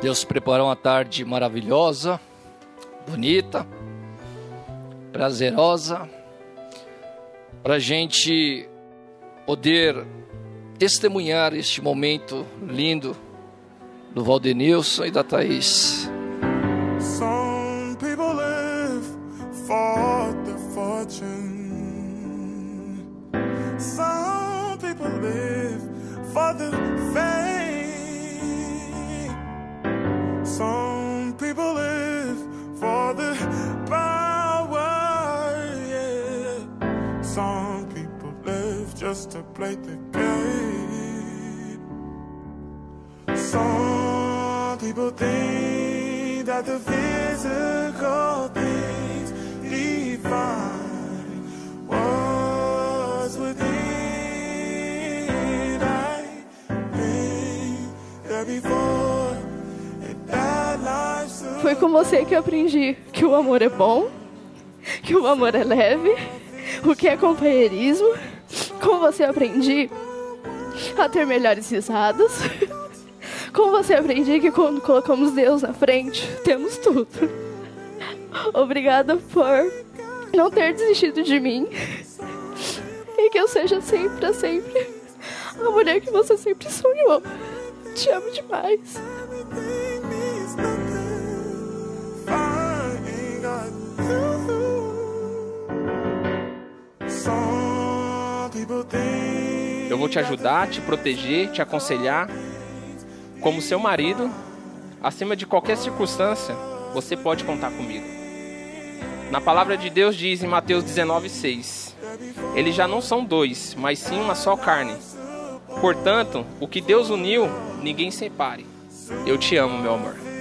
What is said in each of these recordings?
Deus preparou uma tarde maravilhosa, bonita, prazerosa, para a gente poder testemunhar este momento lindo do Valdenilson e da Thaís. Some people live for the fortune. Some people live for the fame. People live for the power. Yeah. Some people live just to play the game. Some people think that the physical things define what's within. I been there before, Foi com você que eu aprendi que o amor é bom, que o amor é leve, o que é companheirismo. Com você aprendi a ter melhores risadas. Com você aprendi que quando colocamos Deus na frente, temos tudo. Obrigada por não ter desistido de mim. E que eu seja sempre, sempre, a mulher que você sempre sonhou. Te amo demais. Eu vou te ajudar, te proteger, te aconselhar. Como seu marido, acima de qualquer circunstância, você pode contar comigo. Na palavra de Deus diz em Mateus 19:6, eles já não são dois, mas sim uma só carne. Portanto, o que Deus uniu, ninguém separe. Eu te amo, meu amor.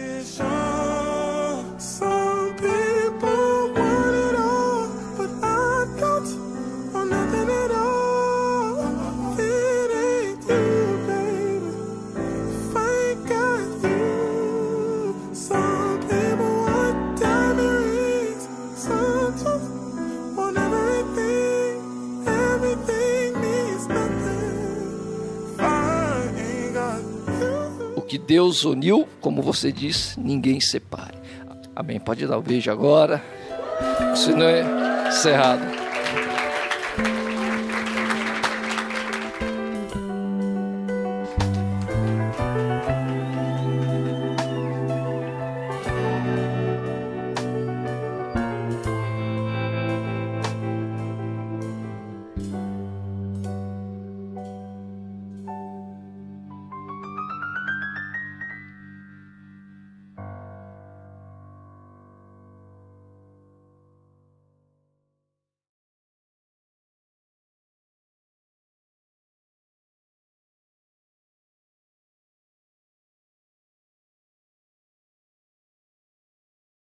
Que Deus uniu, como você disse, ninguém separe. Amém. Pode dar o um beijo agora. Senão é encerrado.